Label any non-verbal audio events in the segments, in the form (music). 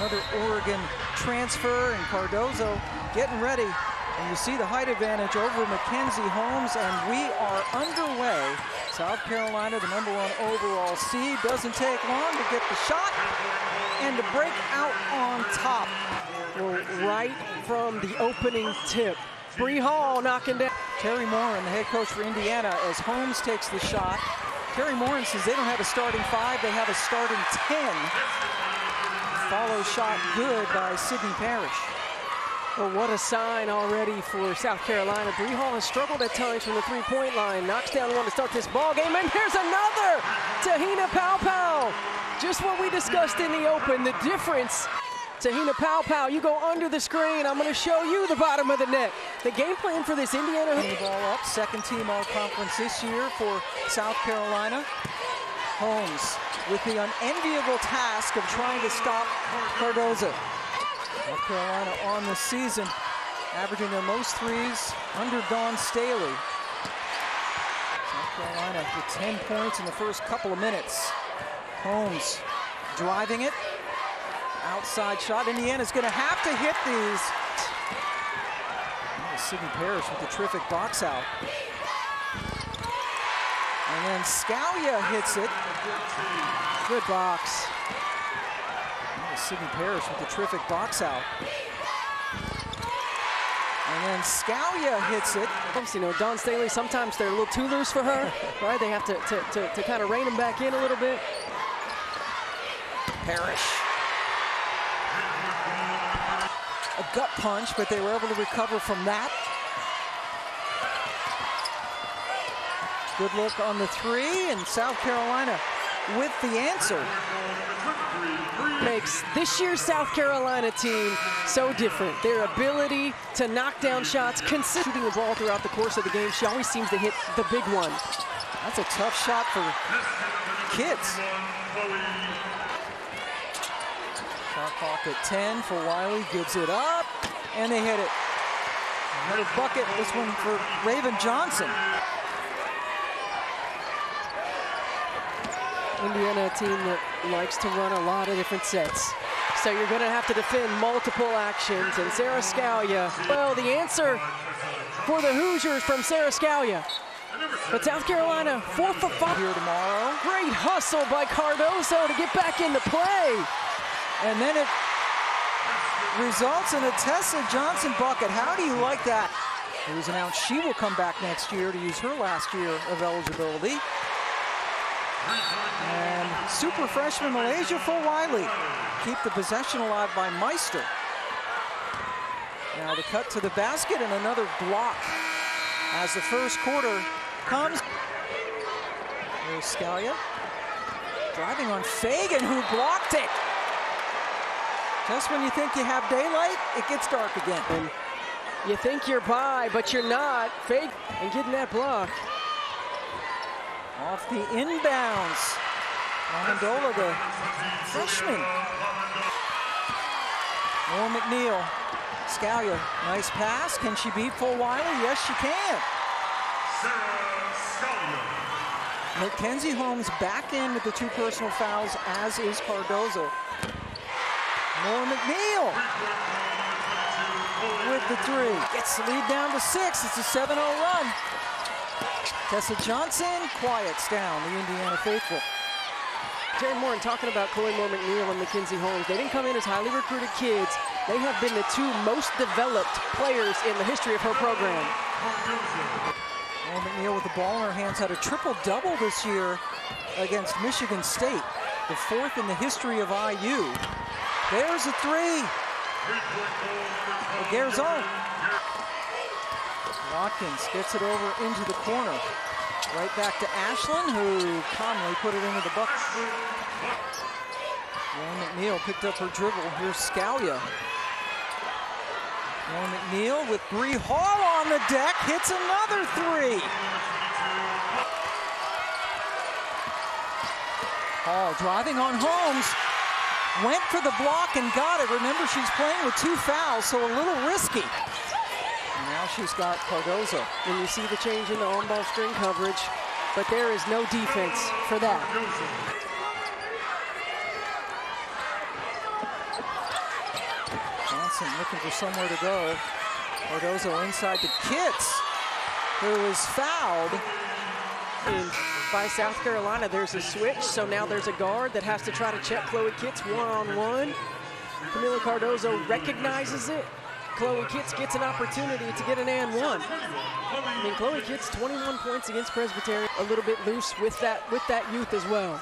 another Oregon transfer, and Cardoso getting ready. And you see the height advantage over Mackenzie Holmes, and we are underway. South Carolina, the number one overall seed, doesn't take long to get the shot and to break out on top. Right from the opening tip. Bree Hall knocking down. Teri Moren, the head coach for Indiana, as Holmes takes the shot. Teri Moren says they don't have a starting five, they have a starting 10. Follow shot good by Sydney Parrish. Well, what a sign already for South Carolina. Bree Hall has struggled at times from the three-point line. Knocks down one to start this ball game, and here's another! Te-Hina Paopao. Just what we discussed in the open, the difference Te-Hina Paopao, you go under the screen. I'm going to show you the bottom of the net. The game plan for this Indiana. Ball up, second team all conference this year for South Carolina. Holmes with the unenviable task of trying to stop Cardoso. North Carolina on the season, averaging their most threes under Dawn Staley. South Carolina with 10 points in the first couple of minutes. Holmes driving it. Outside shot. Indiana's going to have to hit these. Sydney Parrish with a terrific box out. And then Scalia hits it. Good box. Sydney Parrish with a terrific box out. And then Scalia hits it. You know, Dawn Staley, sometimes they're a little too loose for her, (laughs) right? They have to, to, to, to kind of rein them back in a little bit. Parrish. A gut punch, but they were able to recover from that. Good look on the three, and South Carolina with the answer makes this year's South Carolina team so different. Their ability to knock down shots, consistently the ball throughout the course of the game. She always seems to hit the big one. That's a tough shot for kids. Shot clock at 10 for Wiley, gives it up, and they hit it. Another bucket, this one for Raven Johnson. Indiana a team that likes to run a lot of different sets. So you're going to have to defend multiple actions. And Sara Scalia, well, the answer for the Hoosiers from Sara Scalia. But South Carolina, four for five. Here tomorrow. Great hustle by Cardoso to get back into play. And then it results in a Tessa Johnson bucket. How do you like that? It was announced she will come back next year to use her last year of eligibility. And super freshman Milaysia Fulwiley. Keep the possession alive by Meister. Now the cut to the basket and another block as the first quarter comes. There's Scalia driving on Feagin who blocked it. Just when you think you have daylight, it gets dark again. You think you're by, but you're not. Fake and getting that block. Off the inbounds. Amendola, the freshman. Moore McNeil. Scalia, nice pass. Can she beat Fulwiley? Yes, she can. Mackenzie Holmes back in with the two personal fouls, as is Cardoso. Moore McNeil with the three. Gets the lead down to six. It's a 7-0 run. Tessa Johnson quiets down the Indiana faithful. Teri Moren talking about Chloe Moore McNeil and Mackenzie Holmes. They didn't come in as highly recruited kids. They have been the two most developed players in the history of her program. Moore McNeil with the ball in her hands had a triple-double this year against Michigan State, the fourth in the history of IU. There's a three. Garzon Watkins gets it over into the corner. Right back to Ashlyn, who calmly put it into the bucket. Lauren McNeil picked up her dribble. Here's Scalia. Lauren McNeil with Bree Hall on the deck, hits another three. Hall driving on Holmes, went for the block and got it. Remember, she's playing with two fouls, so a little risky. She's got Cardoso. And you see the change in the on-ball string coverage, but there is no defense for that. Johnson looking for somewhere to go. Cardoso inside to Kitts, who is fouled. And by South Carolina, there's a switch, so now there's a guard that has to try to check Chloe Kitts one-on-one. Kamilla Cardoso recognizes it. Chloe Kitts gets an opportunity to get an and one. I mean, Chloe Kitts 21 points against Presbyterian, a little bit loose with that with that youth as well.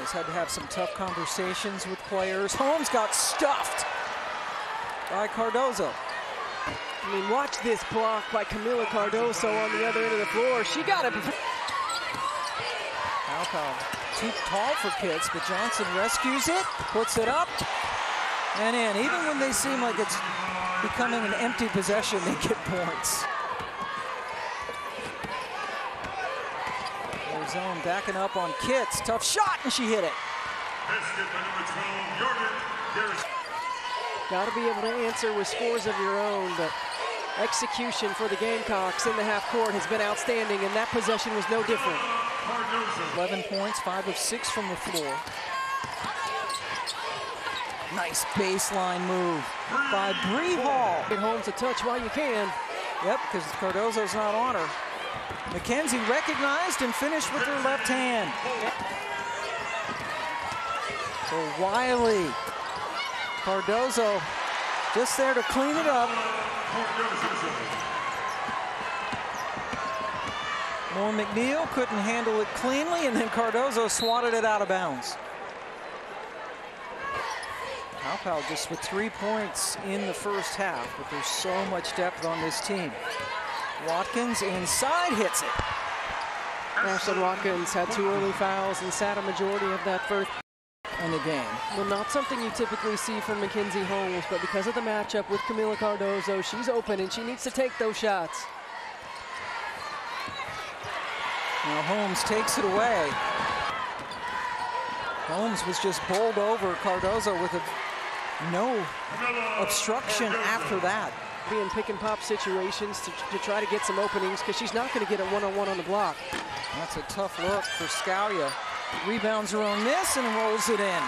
He's had to have some tough conversations with players. Holmes got stuffed by Cardoso. I mean, watch this block by Kamilla Cardoso on the other end of the floor. She got it. Alcow too tall for Kitts, but Johnson rescues it, puts it up, and in. Even when they seem like it's becoming an empty possession, they get points. Zone backing up on Kitts. Tough shot, and she hit it. Got to be able to answer with scores of your own, but execution for the Gamecocks in the half court has been outstanding, and that possession was no different. 11 points, 5 of 6 from the floor. Nice baseline move by ah, Bree Hall. Get home to touch while you can. Yep, because Cardoso's not on her. Mackenzie recognized and finished with her left hand. So Wiley, Cardoso just there to clean it up. Moore McNeil couldn't handle it cleanly, and then Cardoso swatted it out of bounds. Alpal just with three points in the first half, but there's so much depth on this team. Watkins inside hits it. Ashlyn Watkins had two early fouls and sat a majority of that first in the game. Well, not something you typically see from Mackenzie Holmes, but because of the matchup with Kamilla Cardoso, she's open and she needs to take those shots. Now Holmes takes it away. Holmes was just bowled over Cardoso with a no obstruction after that. Be in pick and pop situations to, to try to get some openings because she's not going to get a one-on-one -on, -one on the block. That's a tough look for Scalia. Rebounds her own miss and rolls it in.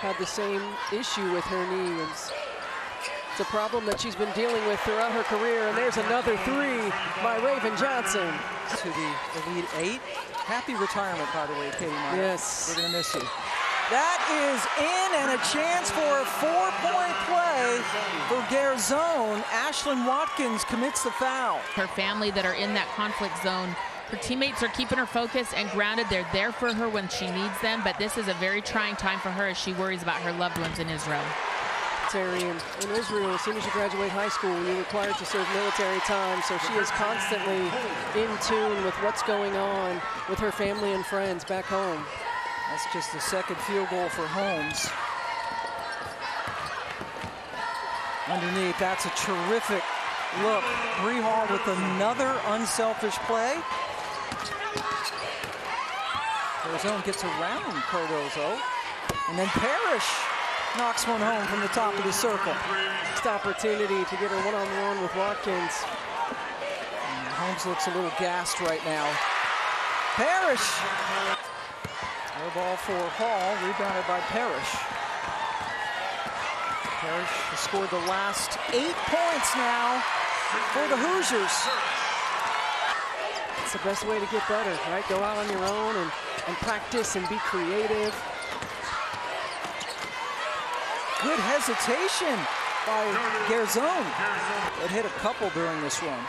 Had the same issue with her knee. It's a problem that she's been dealing with throughout her career. And there's another three by Raven Johnson. To the Elite Eight. Happy retirement, by the way, Katie Meyer. Yes. We're going to miss you. That is in and a chance for a four-point play for Garzon. Ashlyn Watkins commits the foul. Her family that are in that conflict zone. Her teammates are keeping her focused and grounded. They're there for her when she needs them, but this is a very trying time for her as she worries about her loved ones in Israel. Terry, in, in Israel, as soon as you graduate high school, you're required to serve military time, so she is constantly in tune with what's going on with her family and friends back home. That's just the second field goal for Holmes. Underneath, that's a terrific look. Bree with another unselfish play. Arizona gets around Cardoso. And then Parrish knocks one home from the top of the circle. Next opportunity to get her one-on-one -on -one with Watkins. And Holmes looks a little gassed right now. Parrish Air ball for Hall, rebounded by Parrish. Parrish has scored the last eight points now for the Hoosiers. It's the best way to get better, right? Go out on your own and, and practice and be creative. Good hesitation by Garzon. It hit a couple during this run.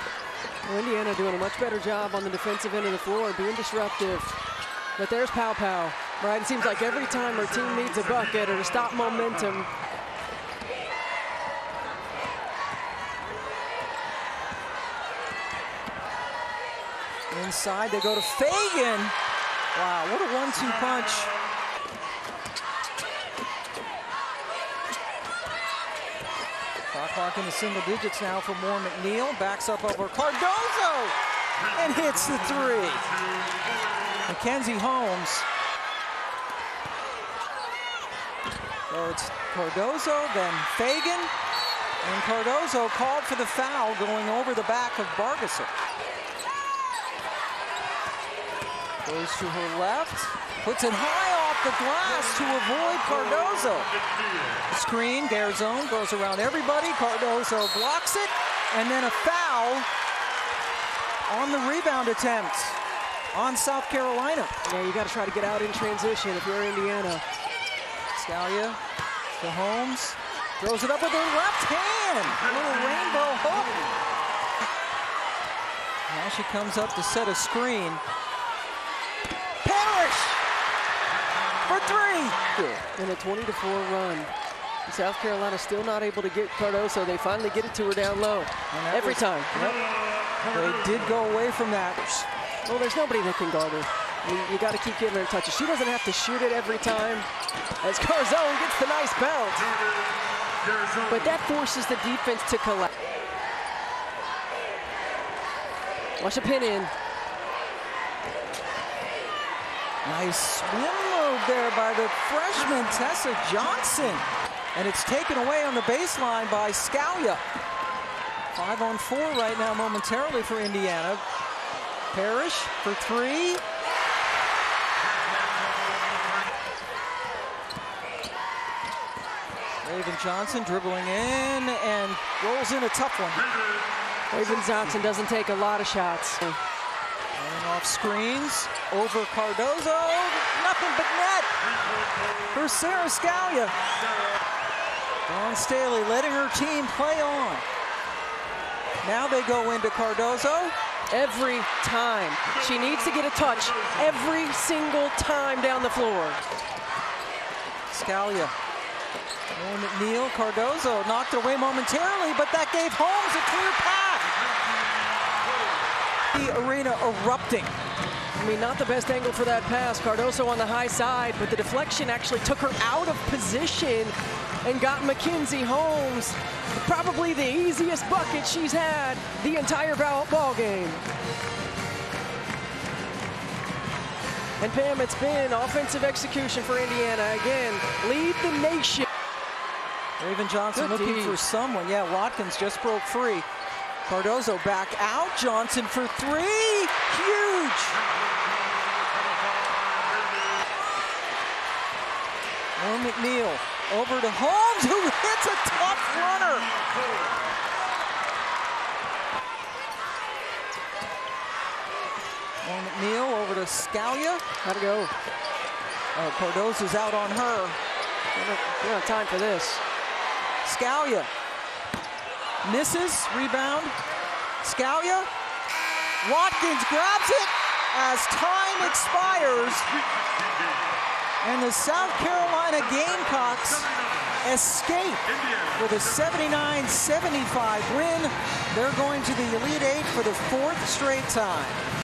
Well, Indiana doing a much better job on the defensive end of the floor, being disruptive. But there's Paopao, right? It seems like every time her team needs a bucket or to stop momentum, Inside, they go to Feagin. Wow, what a one-two punch. Clock clock in the single digits now for Moore McNeil. Backs up over Cardoso and hits the three. Mackenzie Holmes. So it's Cardoso, then Feagin, and Cardoso called for the foul going over the back of Bargesser. Goes to her left, puts it high off the glass to avoid Cardoso. Screen, Garzon goes around everybody. Cardoso blocks it, and then a foul on the rebound attempt on South Carolina. Yeah, you got to try to get out in transition if you're Indiana. Scalia to Holmes. Throws it up with her left hand. A little rainbow hook. Now she comes up to set a screen. Parrish for three. In a 20 to 4 run. South Carolina still not able to get Cardoso. They finally get it to her down low. Every was, time. Yep. They did go away from that. Well, there's nobody that can guard her. You, you got to keep giving her touches. She doesn't have to shoot it every time. As Garzon gets the nice bounce. But that forces the defense to collapse. Watch a pin in. Nice swim move there by the freshman Tessa Johnson. And it's taken away on the baseline by Scalia. Five on four right now momentarily for Indiana. Parrish for three. Raven Johnson dribbling in and rolls in a tough one. Raven Johnson doesn't take a lot of shots. And off screens, over Cardoso, nothing but net for Sara Scalia. Dawn Staley letting her team play on. Now they go into Cardoso. Every time. She needs to get a touch every single time down the floor. Scalia. Moore McNeil, Cardoso knocked away momentarily, but that gave Holmes a clear path. The arena erupting. I mean, not the best angle for that pass. Cardoso on the high side, but the deflection actually took her out of position and got Mackenzie Holmes probably the easiest bucket she's had the entire ball game. And Pam, it's been offensive execution for Indiana. Again, lead the nation. Raven Johnson Good looking D. for someone. Yeah, Watkins just broke free. Cardoso back out. Johnson for three. Huge. Or McNeil over to Holmes, who hits a tough runner. Or McNeil over to Scalia. How'd it go? Oh, Cardoso's out on her. We don't have time for this. Scalia misses, rebound. Scalia. Watkins grabs it as time expires. And the South Carolina Gamecocks escape with a 79-75 win. They're going to the Elite Eight for the fourth straight time.